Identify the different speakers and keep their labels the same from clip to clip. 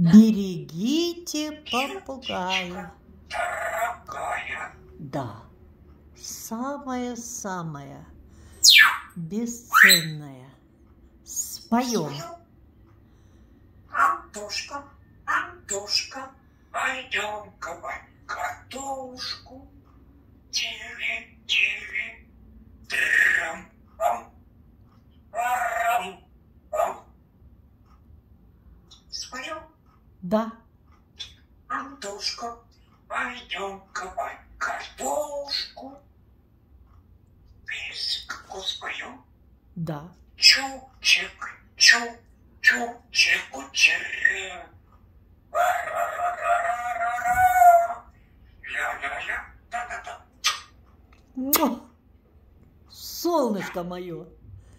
Speaker 1: Берегите попугая.
Speaker 2: Дорогая.
Speaker 1: Да, самое-самое бесценное. Споем.
Speaker 2: Антошка, Антошка, пойдем-ка в картошку. Тири, тири, трам, ам, арам, ам. Споем?
Speaker 1: Да,
Speaker 2: Антошка, пойдем-ка в картошку. Песенку споем.
Speaker 1: да.
Speaker 2: Чу-чик, чу, да-да-да.
Speaker 1: Муа! Солнышко мое.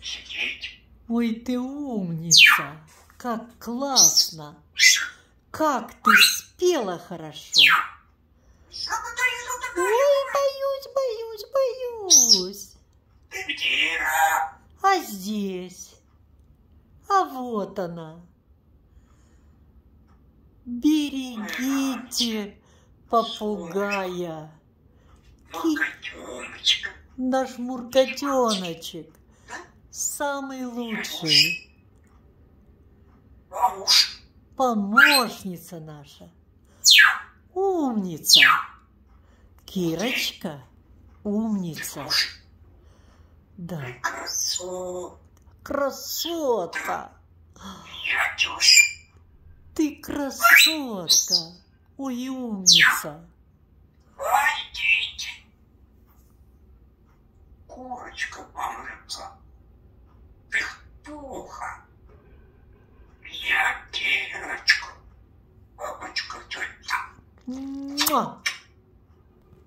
Speaker 2: Сидеть.
Speaker 1: Ой, ты умница. Как классно. Как ты спела хорошо. Ой, боюсь, боюсь, боюсь.
Speaker 2: Где?
Speaker 1: А здесь? А вот она. Берегите попугая.
Speaker 2: Котеночка.
Speaker 1: Наш муркотеночек. Самый лучший.
Speaker 2: А уж.
Speaker 1: Помощница наша. Умница. Кирочка. Умница. Да.
Speaker 2: Красо.
Speaker 1: Красотка. Ты красотка. Ой, умница.
Speaker 2: Курочка помрется. 木
Speaker 1: 马